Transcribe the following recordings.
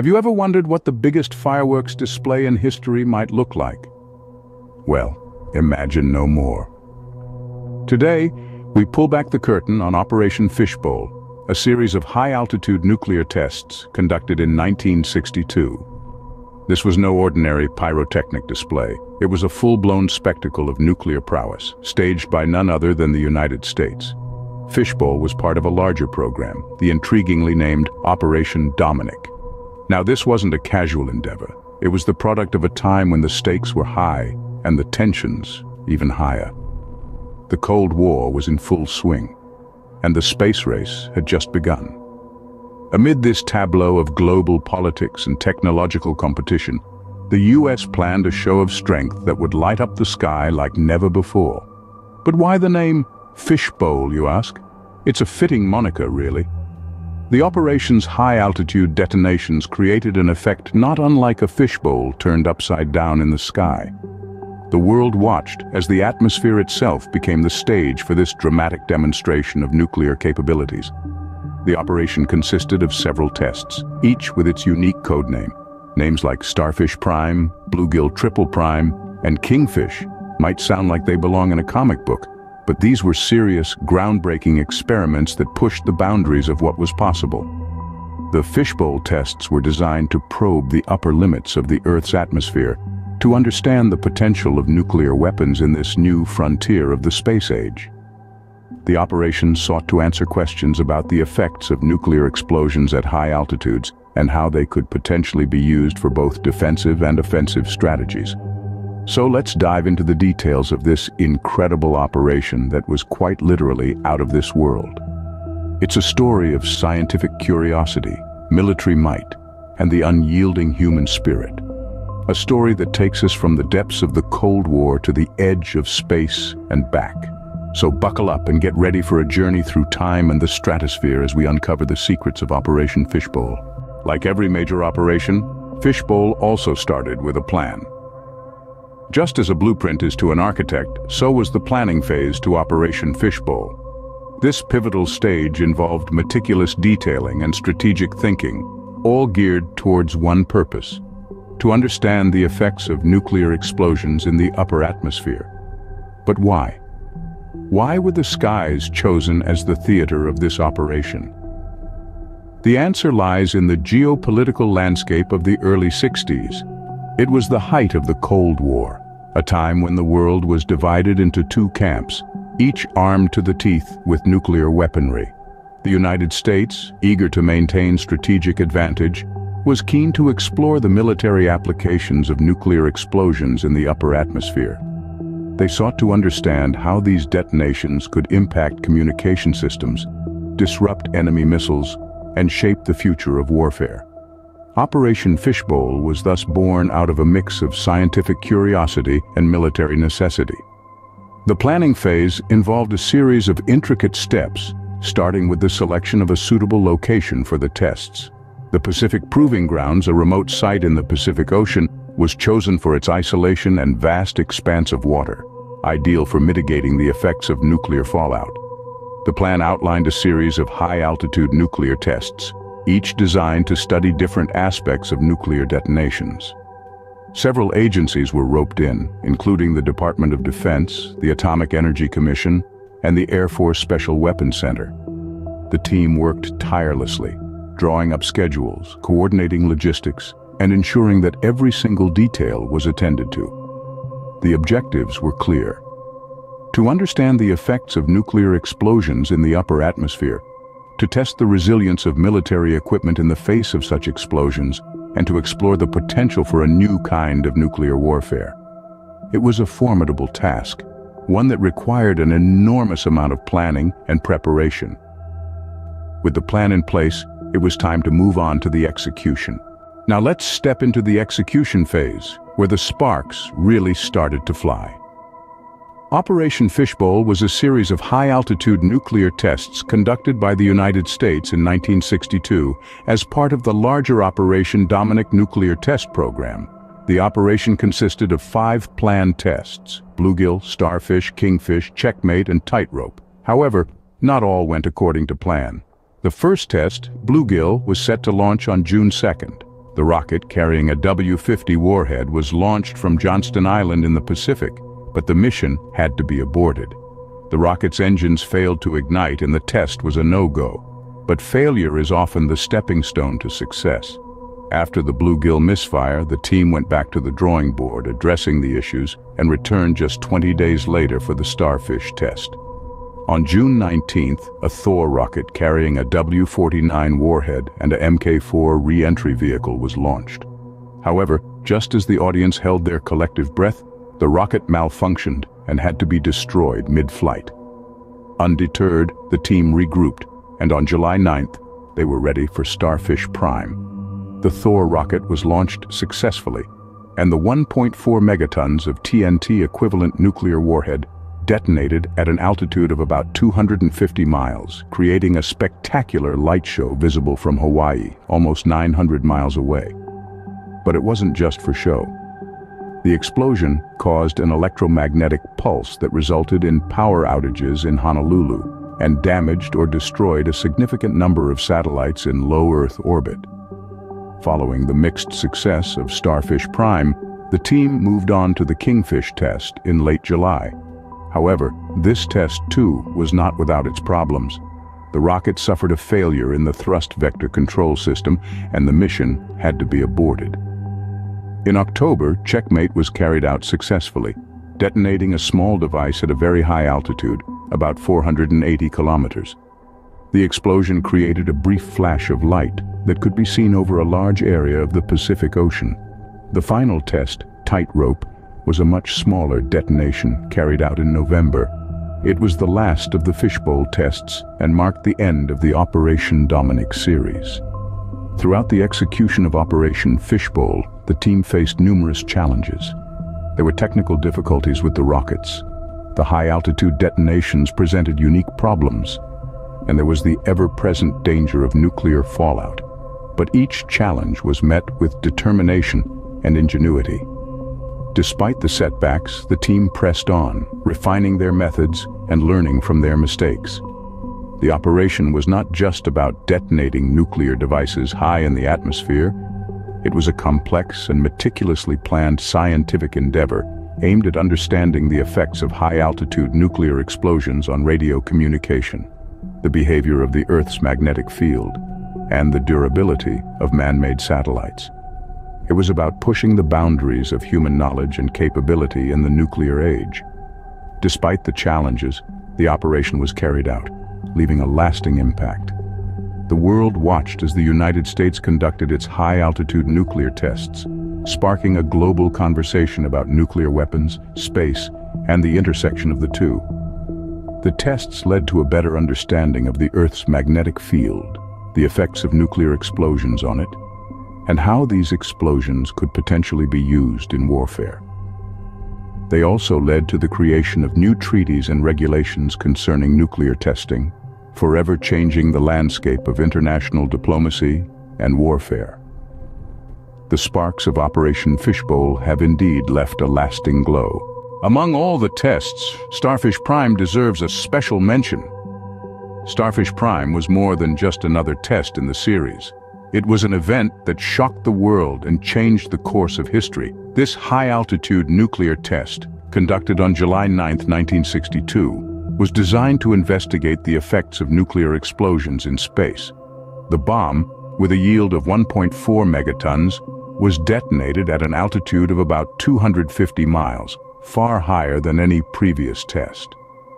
Have you ever wondered what the biggest fireworks display in history might look like? Well, imagine no more. Today, we pull back the curtain on Operation Fishbowl, a series of high-altitude nuclear tests conducted in 1962. This was no ordinary pyrotechnic display. It was a full-blown spectacle of nuclear prowess, staged by none other than the United States. Fishbowl was part of a larger program, the intriguingly named Operation Dominic. Now this wasn't a casual endeavor. It was the product of a time when the stakes were high and the tensions even higher. The Cold War was in full swing, and the space race had just begun. Amid this tableau of global politics and technological competition, the US planned a show of strength that would light up the sky like never before. But why the name Fishbowl, you ask? It's a fitting moniker, really. The operation's high-altitude detonations created an effect not unlike a fishbowl turned upside down in the sky. The world watched as the atmosphere itself became the stage for this dramatic demonstration of nuclear capabilities. The operation consisted of several tests, each with its unique codename. Names like Starfish Prime, Bluegill Triple Prime, and Kingfish might sound like they belong in a comic book, but these were serious, groundbreaking experiments that pushed the boundaries of what was possible. The fishbowl tests were designed to probe the upper limits of the Earth's atmosphere to understand the potential of nuclear weapons in this new frontier of the space age. The operation sought to answer questions about the effects of nuclear explosions at high altitudes and how they could potentially be used for both defensive and offensive strategies. So let's dive into the details of this incredible operation that was quite literally out of this world. It's a story of scientific curiosity, military might, and the unyielding human spirit. A story that takes us from the depths of the Cold War to the edge of space and back. So buckle up and get ready for a journey through time and the stratosphere as we uncover the secrets of Operation Fishbowl. Like every major operation, Fishbowl also started with a plan. Just as a blueprint is to an architect, so was the planning phase to Operation Fishbowl. This pivotal stage involved meticulous detailing and strategic thinking, all geared towards one purpose, to understand the effects of nuclear explosions in the upper atmosphere. But why? Why were the skies chosen as the theater of this operation? The answer lies in the geopolitical landscape of the early 60s. It was the height of the Cold War, a time when the world was divided into two camps, each armed to the teeth with nuclear weaponry. The United States, eager to maintain strategic advantage, was keen to explore the military applications of nuclear explosions in the upper atmosphere. They sought to understand how these detonations could impact communication systems, disrupt enemy missiles, and shape the future of warfare. Operation Fishbowl was thus born out of a mix of scientific curiosity and military necessity. The planning phase involved a series of intricate steps, starting with the selection of a suitable location for the tests. The Pacific Proving Grounds, a remote site in the Pacific Ocean, was chosen for its isolation and vast expanse of water, ideal for mitigating the effects of nuclear fallout. The plan outlined a series of high-altitude nuclear tests, each designed to study different aspects of nuclear detonations. Several agencies were roped in, including the Department of Defense, the Atomic Energy Commission, and the Air Force Special Weapons Center. The team worked tirelessly, drawing up schedules, coordinating logistics, and ensuring that every single detail was attended to. The objectives were clear. To understand the effects of nuclear explosions in the upper atmosphere, to test the resilience of military equipment in the face of such explosions, and to explore the potential for a new kind of nuclear warfare. It was a formidable task, one that required an enormous amount of planning and preparation. With the plan in place, it was time to move on to the execution. Now let's step into the execution phase, where the sparks really started to fly. Operation Fishbowl was a series of high-altitude nuclear tests conducted by the United States in 1962 as part of the larger Operation Dominic Nuclear Test Program. The operation consisted of five planned tests, Bluegill, Starfish, Kingfish, Checkmate, and Tightrope. However, not all went according to plan. The first test, Bluegill, was set to launch on June 2nd. The rocket carrying a W-50 warhead was launched from Johnston Island in the Pacific, but the mission had to be aborted. The rocket's engines failed to ignite and the test was a no-go. But failure is often the stepping stone to success. After the bluegill misfire, the team went back to the drawing board, addressing the issues, and returned just 20 days later for the Starfish test. On June 19th, a Thor rocket carrying a W-49 warhead and a Mk-4 re-entry vehicle was launched. However, just as the audience held their collective breath, the rocket malfunctioned and had to be destroyed mid-flight. Undeterred, the team regrouped, and on July 9th, they were ready for Starfish Prime. The Thor rocket was launched successfully, and the 1.4 megatons of TNT equivalent nuclear warhead detonated at an altitude of about 250 miles, creating a spectacular light show visible from Hawaii, almost 900 miles away. But it wasn't just for show. The explosion caused an electromagnetic pulse that resulted in power outages in Honolulu and damaged or destroyed a significant number of satellites in low Earth orbit. Following the mixed success of Starfish Prime, the team moved on to the Kingfish test in late July. However, this test too was not without its problems. The rocket suffered a failure in the thrust vector control system and the mission had to be aborted. In October, Checkmate was carried out successfully, detonating a small device at a very high altitude, about 480 kilometers. The explosion created a brief flash of light that could be seen over a large area of the Pacific Ocean. The final test, Tightrope, was a much smaller detonation carried out in November. It was the last of the fishbowl tests and marked the end of the Operation Dominic series. Throughout the execution of Operation Fishbowl, the team faced numerous challenges. There were technical difficulties with the rockets. The high-altitude detonations presented unique problems, and there was the ever-present danger of nuclear fallout. But each challenge was met with determination and ingenuity. Despite the setbacks, the team pressed on, refining their methods and learning from their mistakes. The operation was not just about detonating nuclear devices high in the atmosphere. It was a complex and meticulously planned scientific endeavor aimed at understanding the effects of high-altitude nuclear explosions on radio communication the behavior of the Earth's magnetic field, and the durability of man-made satellites. It was about pushing the boundaries of human knowledge and capability in the nuclear age. Despite the challenges, the operation was carried out, leaving a lasting impact. The world watched as the United States conducted its high-altitude nuclear tests, sparking a global conversation about nuclear weapons, space, and the intersection of the two. The tests led to a better understanding of the Earth's magnetic field, the effects of nuclear explosions on it, and how these explosions could potentially be used in warfare. They also led to the creation of new treaties and regulations concerning nuclear testing, forever changing the landscape of international diplomacy and warfare. The sparks of Operation Fishbowl have indeed left a lasting glow. Among all the tests, Starfish Prime deserves a special mention. Starfish Prime was more than just another test in the series. It was an event that shocked the world and changed the course of history. This high-altitude nuclear test, conducted on July 9, 1962, was designed to investigate the effects of nuclear explosions in space. The bomb, with a yield of 1.4 megatons, was detonated at an altitude of about 250 miles, far higher than any previous test.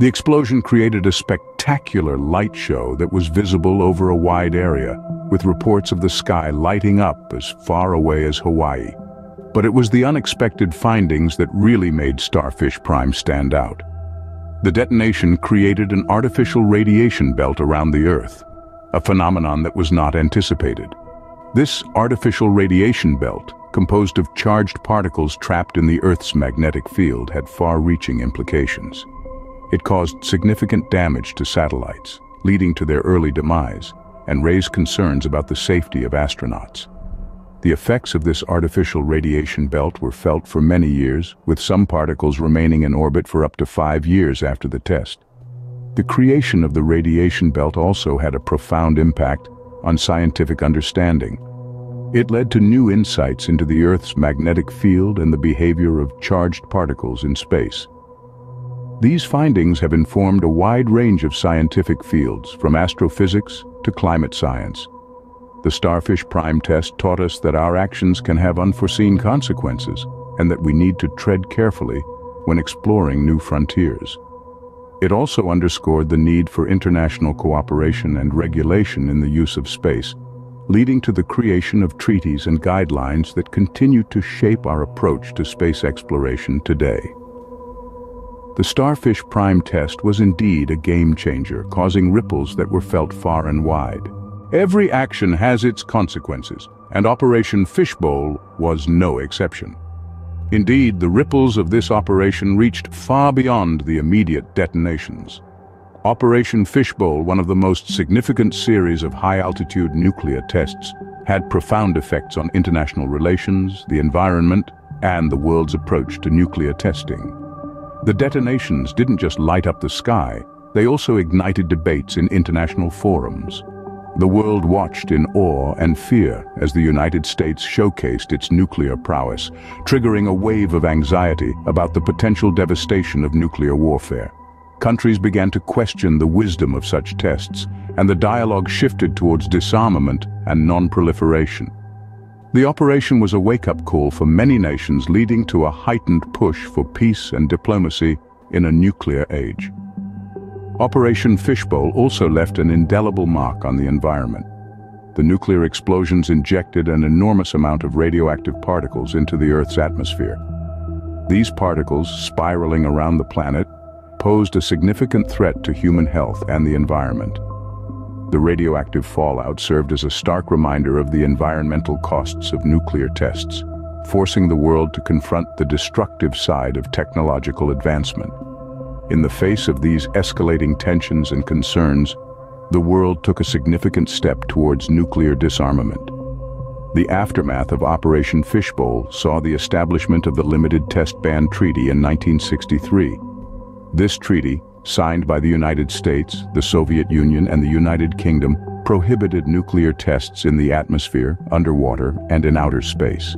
The explosion created a spectacular light show that was visible over a wide area, with reports of the sky lighting up as far away as Hawaii. But it was the unexpected findings that really made Starfish Prime stand out. The detonation created an artificial radiation belt around the Earth, a phenomenon that was not anticipated. This artificial radiation belt composed of charged particles trapped in the Earth's magnetic field, had far-reaching implications. It caused significant damage to satellites, leading to their early demise, and raised concerns about the safety of astronauts. The effects of this artificial radiation belt were felt for many years, with some particles remaining in orbit for up to five years after the test. The creation of the radiation belt also had a profound impact on scientific understanding, It led to new insights into the Earth's magnetic field and the behavior of charged particles in space. These findings have informed a wide range of scientific fields, from astrophysics to climate science. The Starfish Prime test taught us that our actions can have unforeseen consequences and that we need to tread carefully when exploring new frontiers. It also underscored the need for international cooperation and regulation in the use of space, leading to the creation of treaties and guidelines that continue to shape our approach to space exploration today. The Starfish Prime test was indeed a game-changer, causing ripples that were felt far and wide. Every action has its consequences, and Operation Fishbowl was no exception. Indeed, the ripples of this operation reached far beyond the immediate detonations. Operation Fishbowl, one of the most significant series of high-altitude nuclear tests, had profound effects on international relations, the environment, and the world's approach to nuclear testing. The detonations didn't just light up the sky, they also ignited debates in international forums. The world watched in awe and fear as the United States showcased its nuclear prowess, triggering a wave of anxiety about the potential devastation of nuclear warfare countries began to question the wisdom of such tests, and the dialogue shifted towards disarmament and non-proliferation. The operation was a wake-up call for many nations leading to a heightened push for peace and diplomacy in a nuclear age. Operation Fishbowl also left an indelible mark on the environment. The nuclear explosions injected an enormous amount of radioactive particles into the Earth's atmosphere. These particles, spiraling around the planet, posed a significant threat to human health and the environment. The radioactive fallout served as a stark reminder of the environmental costs of nuclear tests, forcing the world to confront the destructive side of technological advancement. In the face of these escalating tensions and concerns, the world took a significant step towards nuclear disarmament. The aftermath of Operation Fishbowl saw the establishment of the Limited Test Ban Treaty in 1963, this treaty, signed by the United States, the Soviet Union and the United Kingdom, prohibited nuclear tests in the atmosphere, underwater, and in outer space.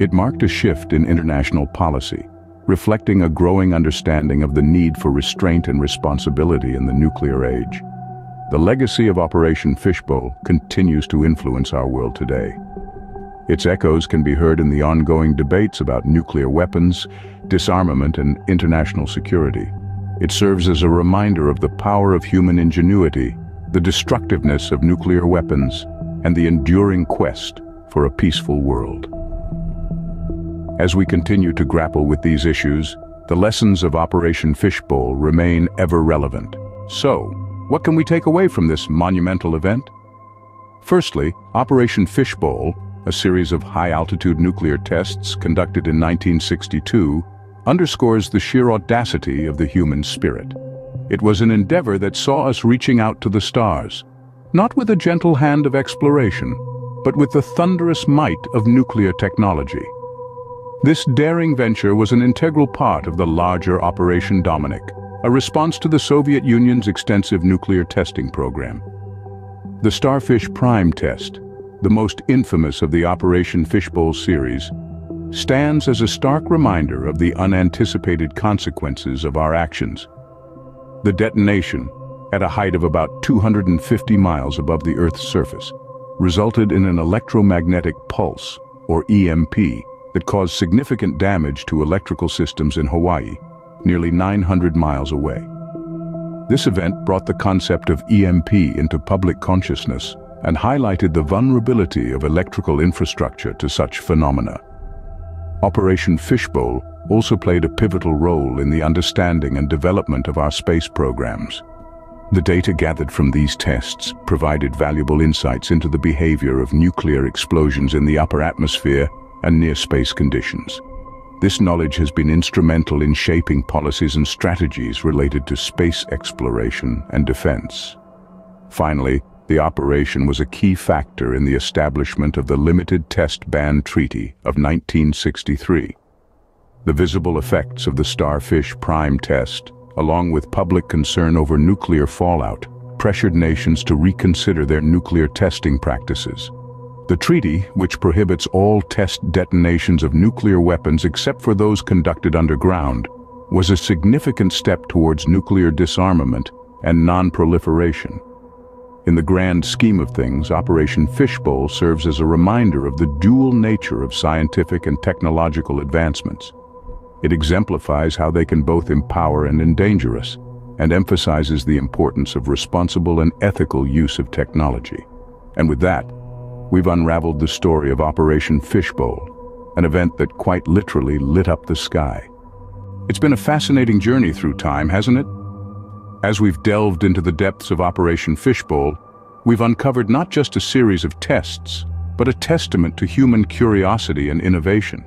It marked a shift in international policy, reflecting a growing understanding of the need for restraint and responsibility in the nuclear age. The legacy of Operation Fishbowl continues to influence our world today. Its echoes can be heard in the ongoing debates about nuclear weapons, disarmament and international security. It serves as a reminder of the power of human ingenuity, the destructiveness of nuclear weapons, and the enduring quest for a peaceful world. As we continue to grapple with these issues, the lessons of Operation Fishbowl remain ever relevant. So, what can we take away from this monumental event? Firstly, Operation Fishbowl a series of high-altitude nuclear tests conducted in 1962, underscores the sheer audacity of the human spirit. It was an endeavor that saw us reaching out to the stars, not with a gentle hand of exploration, but with the thunderous might of nuclear technology. This daring venture was an integral part of the larger Operation Dominic, a response to the Soviet Union's extensive nuclear testing program. The Starfish Prime test, the most infamous of the Operation Fishbowl series, stands as a stark reminder of the unanticipated consequences of our actions. The detonation, at a height of about 250 miles above the Earth's surface, resulted in an electromagnetic pulse, or EMP, that caused significant damage to electrical systems in Hawaii, nearly 900 miles away. This event brought the concept of EMP into public consciousness and highlighted the vulnerability of electrical infrastructure to such phenomena. Operation Fishbowl also played a pivotal role in the understanding and development of our space programs. The data gathered from these tests provided valuable insights into the behavior of nuclear explosions in the upper atmosphere and near space conditions. This knowledge has been instrumental in shaping policies and strategies related to space exploration and defense. Finally, the operation was a key factor in the establishment of the Limited Test Ban Treaty of 1963. The visible effects of the Starfish Prime test, along with public concern over nuclear fallout, pressured nations to reconsider their nuclear testing practices. The treaty, which prohibits all test detonations of nuclear weapons except for those conducted underground, was a significant step towards nuclear disarmament and non-proliferation. In the grand scheme of things, Operation Fishbowl serves as a reminder of the dual nature of scientific and technological advancements. It exemplifies how they can both empower and endanger us, and emphasizes the importance of responsible and ethical use of technology. And with that, we've unraveled the story of Operation Fishbowl, an event that quite literally lit up the sky. It's been a fascinating journey through time, hasn't it? As we've delved into the depths of Operation Fishbowl, we've uncovered not just a series of tests, but a testament to human curiosity and innovation.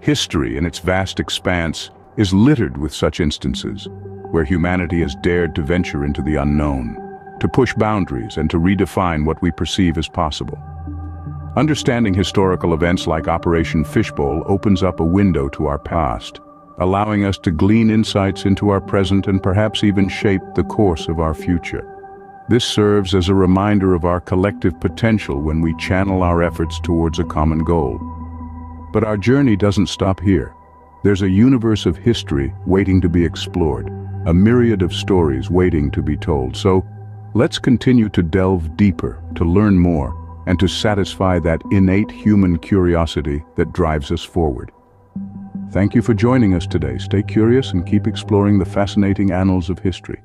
History, in its vast expanse, is littered with such instances, where humanity has dared to venture into the unknown, to push boundaries and to redefine what we perceive as possible. Understanding historical events like Operation Fishbowl opens up a window to our past, allowing us to glean insights into our present and perhaps even shape the course of our future. This serves as a reminder of our collective potential when we channel our efforts towards a common goal. But our journey doesn't stop here. There's a universe of history waiting to be explored, a myriad of stories waiting to be told. So, let's continue to delve deeper, to learn more, and to satisfy that innate human curiosity that drives us forward. Thank you for joining us today. Stay curious and keep exploring the fascinating annals of history.